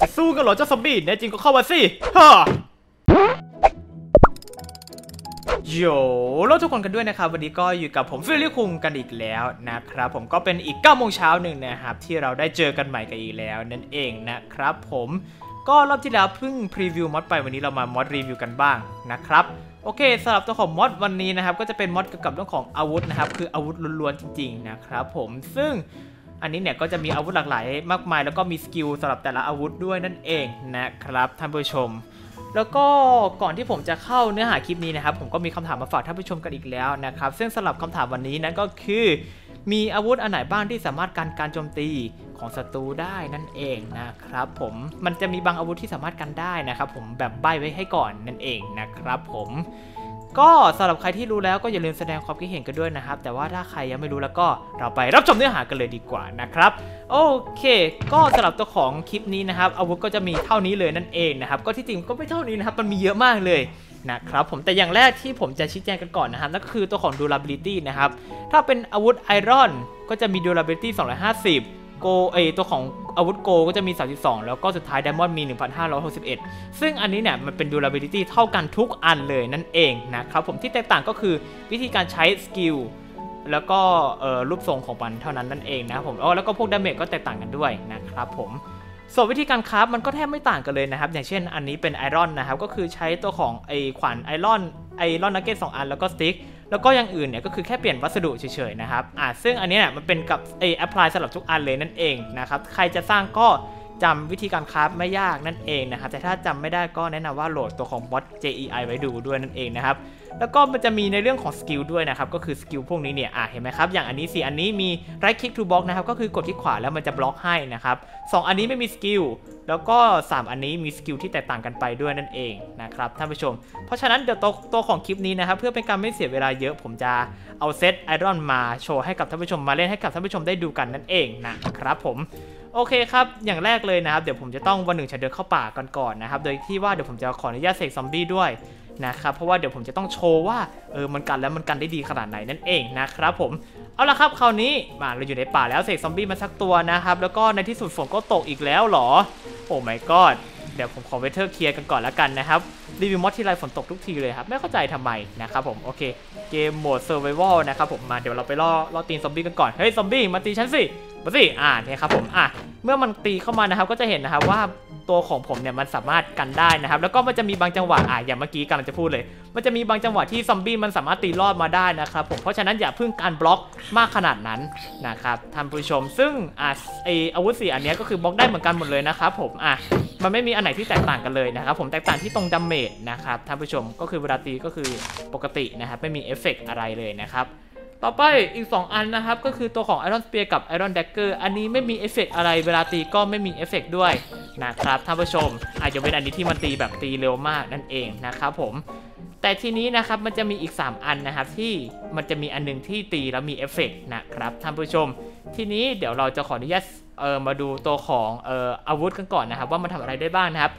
จะสู้กันเหรอเจ้าซอมบี้แน่จริงก็เข้ามาสิฮ่าโยแล้วทุกคนกันด้วยนะครับ วันนี้ก็อยู่กับผมฟิลลี่คุงกันอีกแล้วนะครับ ผมก็เป็นอีก9โมงเช้าหนึ่งนะครับ ที่เราได้เจอกันใหม่กันอีกแล้วนั่นเองนะครับ ผมก็รอบที่แล้วเพิ่งพรีวิวมอดไปวันนี้เรามามอดรีวิวกันบ้างนะครับโอเคสำหรับตัวของมอดวันนี้นะครับ ก็จะเป็นมอดเกี่ยวกับเรื่องของอาวุธนะครับ คืออาวุธล้วนๆจริงๆนะครับ ผมซึ่ง อันนี้เนี่ยก็จะมีอาวุธหลากหลายมากมาย แล้วก็มีสกิลสำหรับแต่ละอาวุธด้วยนั่นเองนะครับท่านผู้ชม แล้วก็ก่อนที่ผมจะเข้าเนื้อหาคลิปนี้นะครับ ผมก็มีคำถามมาฝากท่านผู้ชมกันอีกแล้วนะครับซึ่งสำหรับคำถามวันนี้นั้นก็คือมีอาวุธอันไหนบ้างที่สามารถกันการโจมตีของศัตรูได้นั่นเองนะครับผมมันจะมีบางอาวุธที่สามารถกันได้นะครับผมแบบใบไว้ให้ก่อนนั่นเองนะครับผม ก็สำหรับใครที่รู้แล้วก็อย่าลืมแสดงความคิดเห็นกันด้วยนะครับ แต่ว่าถ้าใครยังไม่รู้แล้วก็เราไปรับชมเนื้อหากันเลยดีกว่านะครับ โอเค ก็สำหรับตัวของคลิปนี้นะครับ อาวุธก็จะมีเท่านี้เลยนั่นเองนะครับ ก็ที่จริงก็ไม่เท่านี้นะครับ มันมีเยอะมากเลยนะครับผมแต่อย่างแรกที่ผมจะชี้แจงกันก่อนนะครับนั่นก็คือตัวของ durability นะครับถ้าเป็นอาวุธไอรอนก็จะมี durability 250 โกเอตัวของอาวุธโกก็จะมี 32 แล้วก็สุดท้าย Diamond มี 1561 ซึ่งอันนี้เนี่ยมันเป็น durability เท่ากันทุกอันเลยนั่นเองนะครับผมที่แตกต่างก็คือวิธีการใช้ skill แล้วก็รูปทรงของมันเท่านั้นนั่นเองนะครับผมอ๋อแล้วก็พวก damage ก็แตกต่างกันด้วยนะครับผมส่วนวิธีการ craft มันก็แทบไม่ต่างกันเลยนะครับ อย่างเช่นอันนี้เป็น iron นะครับ ก็คือใช้ตัวของไอขวาน iron iron nugget สองอันแล้วก็ stick แล้วก็อย่างอื่นเนี่ยก็คือแค่เปลี่ยนวัสดุเฉยๆนะครับอ่าซึ่งอันนี้เนี่ยมันเป็นกับไอ apply สำหรับทุกอันเลยนั่นเองนะครับใครจะสร้างก็ จำวิธีการ craft ไม่ยากนั่นเองนะครับ แต่ถ้าจำไม่ได้ก็แนะนำว่าโหลดตัวของบอท JEI ไว้ดูด้วยนั่นเองนะครับ แล้วก็มันจะมีในเรื่องของ skill ด้วยนะครับ ก็คือ skill พวกนี้เนี่ยอะเห็นไหมครับ อย่างอันนี้สิอันนี้มี right click to block นะครับ ก็คือกดที่ขวาแล้วมันจะบล็อกให้นะครับสอันนี้ไม่มี skill แล้วก็ 3 อันนี้มี skill ที่แตกต่างกันไปด้วยนั่นเองนะครับท่านผู้ชม เพราะฉะนั้นเดี๋ยวตัวตัวของคลิปนี้นะครับ เพื่อเป็นการไม่เสียเวลาเยอะ ผมจะเอาเซต iron มาโชว์ให้กับท่านผู้ชมมาเล่นให้กับท่านผู้ชมได้ดูกันนั่นเองนะครับผม โอเคครับ อย่างแรกเลยนะครับ เดี๋ยวผมจะต้องวันหนึ่งฉันเดินเข้าป่ากันก่อนนะครับ โดยที่ว่าเดี๋ยวผมจะขออนุญาตเสกซอมบี้ด้วยนะครับ เพราะว่าเดี๋ยวผมจะต้องโชว์ว่าเออ มันกันแล้วมันกันได้ดีขนาดไหนนั่นเองนะครับผม เอาละครับคราวนี้มาเราอยู่ในป่าแล้วเสกซอมบี้มาสักตัวนะครับ แล้วก็ในที่สุดฝนก็ตกอีกแล้วหรอ oh my god เดี๋ยวผมขอ weather clear กันก่อนแล้วกันนะครับรีวิว mod ที่ไรฝนตกทุกทีเลยครับ ไม่เข้าใจทำไมนะครับผม โอเค game mode survival นะครับผมมาเดี๋ยวเราไปล่อล่อตีนซอมบี้กันก่อน เฮ้ย ซอมบี้ มาตีฉันสิ มาสิอ่าเนี่ยครับผมอะเมื่อมันตีเข้ามานะครับก็จะเห็นนะครับว่าตัวของผมเนี่ยมันสามารถกันได้นะครับ แล้วก็มันจะมีบางจังหวะอะอย่างเมื่อกี้กำลังจะพูดเลย มันจะมีบางจังหวะที่ซอมบี้มันสามารถตีรอดมาได้นะครับผมเพราะฉะนั้นอย่าพึ่งการบล็อกมากขนาดนั้นนะครับท่านผู้ชม ซึ่งอะไออาวุธสี่อันนี้ก็คือบล็อกได้เหมือนกันหมดเลยนะครับผมอะมันไม่มีอันไหนที่แตกต่างกันเลยนะครับผมแตกต่างที่ตรง damage นะครับท่านผู้ชมก็คือเวลาตีก็คือปกตินะครับไม่มีเอฟเฟกอะไรเลยนะครับ ต่อไปอีก 2 อันนะครับ ก็คือตัวของ Iron Spear กับ Iron Dagger อันนี้ไม่มีเอฟเฟกอะไรเวลาตีก็ไม่มีเอฟเฟกด้วยนะครับท่านผู้ชม อาจจะเป็นอันนี้ที่มันตีแบบตีเร็วมากนั่นเองนะครับผมแต่ทีนี้นะครับมันจะมีอีก 3 อันนะครับที่มันจะมีอันนึงที่ตีแล้วมีเอฟเฟกนะครับท่านผู้ชม ทีนี้เดี๋ยวเราจะขออนุญาตเออมาดูตัวของเอออาวุธกันก่อนนะครับ ว่ามันทำอะไรได้บ้างนะครับ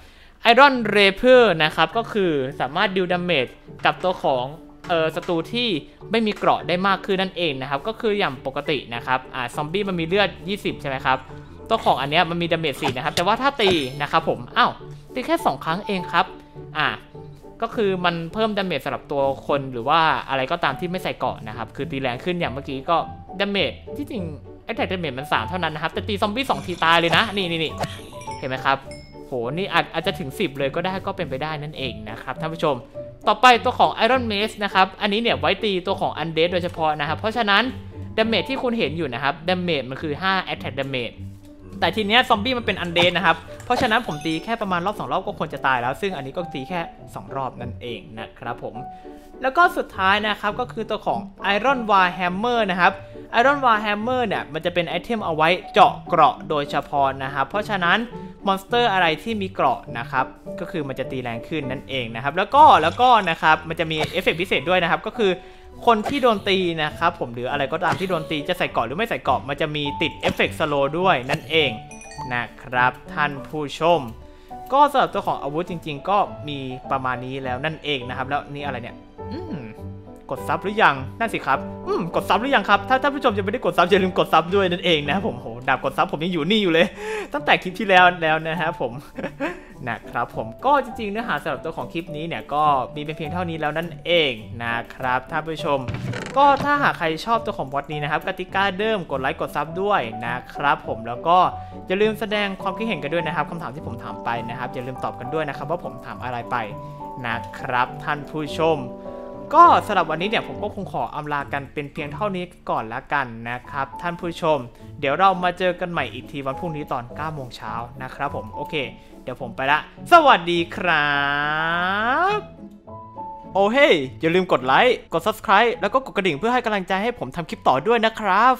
Iron Rapier นะครับก็คือสามารถ deal damage กับตัวของ เออศัตรูที่ไม่มีเกราะได้มากขึ้นนั่นเองนะครับ ก็คืออย่างปกตินะครับอ่าซอมบี้มันมีเลือด 20 ใช่ไหมครับตัวของอันเนี้ยมันมี damage 4นะครับ แต่ว่าถ้าตีนะครับผมอ้าวตีแค่ 2 ครั้งเองครับอ่าก็คือมันเพิ่ม damage สำหรับตัวคนหรือว่าอะไรก็ตามที่ไม่ใส่เกราะนะครับ คือตีแรงขึ้นอย่างเมื่อกี้ก็ damage ที่จริงไอ้ attack damage มัน 3 เท่านั้นนะครับ แต่ตีซอมบี้2ทีตายเลยนะ นี่นี่นี่เห็นไหมครับ โห นี่อาจอาจจะถึง 10 เลยก็ได้ก็เป็นไปได้นั่นเองนะครับท่านผู้ชม ต่อไปตัวของ Iron Mace นะครับ อันนี้เนี่ยไว้ตีตัวของ Undead โดยเฉพาะนะครับ เพราะฉะนั้น damage ที่คุณเห็นอยู่นะครับ damage มันคือ 5 Attack Damage แต่ทีเนี้ยซอมบี้มันเป็น Undead นะครับ เพราะฉะนั้นผมตีแค่ประมาณรอบ 2 รอบก็ควรจะตายแล้ว ซึ่งอันนี้ก็ตีแค่ 2 รอบนั่นเองนะครับผม แล้วก็สุดท้ายนะครับก็คือตัวของ Iron War Hammer นะครับ Iron War Hammer เนี่ยมันจะเป็นไอเทมเอาไว้เจาะเกราะโดยเฉพาะนะครับ เพราะฉะนั้น monster อะไรที่มีเกราะนะครับ ก็คือมันจะตีแรงขึ้นนั่นเองนะครับ แล้วก็แล้วก็นะครับมันจะมีเอฟเฟกพิเศษด้วยนะครับ ก็คือคนที่โดนตีนะครับผมหรืออะไรก็ตามที่โดนตีจะใส่เกราะหรือไม่ใส่เกราะมันจะมีติด effect slow ด้วยนั่นเองนะครับ ท่านผู้ชม ก็สำหรับตัวของอาวุธจริง ๆ ก็มีประมาณนี้แล้วนั่นเองนะครับ แล้วนี่อะไรเนี่ยอื กด sub หรือยังนั่นสิครับอืมกด sub หรือยังครับถ้าท่านผู้ชมยังไม่ได้กด sub อย่าลืมกด sub ด้วยนั่นเองนะครับผมโหดาบกด sub ผมยังอยู่นี่อยู่เลย ตั้งแต่คลิปที่แล้วแล้วนะครับผมนะครับผมก็จริงๆเนื้อหาสำหรับตัวของคลิปนี้เนี่ยก็มีเป็นเพียงเท่านี้แล้วนั่นเองนะครับท่านผู้ชม ก็ถ้าหากใครชอบตัวของ mod นี้นะครับกติกาเดิมกดไลค์กด sub ด้วยนะครับผมแล้วก็อย่าลืมแสดงความคิดเห็นกันด้วยนะครับคำถามที่ผมถามไปนะครับอย่าลืมตอบกันด้วยนะครับว่าผมถามอะไรไปนะครับท่านผู้ชม ก็สำหรับวันนี้เนี่ยผมก็คงขออำลากันเป็นเพียงเท่านี้ก่อนละกันนะครับ ท่านผู้ชม เดี๋ยวเรามาเจอกันใหม่อีกทีวันพรุ่งนี้ตอน9โมงเช้านะครับผมโอเค เดี๋ยวผมไปละ สวัสดีครับ โอ้เฮ้ยอย่าลืมกดไลค์กด subscribe แล้วก็กดกระดิ่งเพื่อให้กำลังใจให้ผมทำคลิปต่อด้วยนะครับ